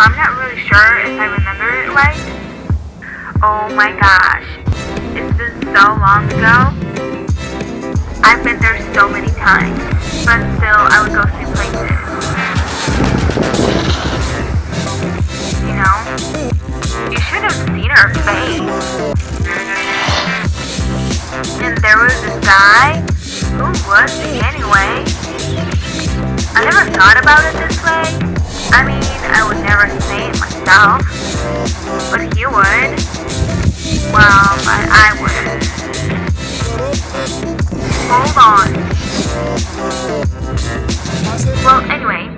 I'm not really sure if I remember it right. Oh my gosh, it's been so long ago. I've been there so many times, but still I would go see places. You know, you should have seen her face. And there was this guy. Who was he anyway? I never thought about it this way. I mean, I would never myself. But you would. Well, but I would. Hold on. Well, anyway.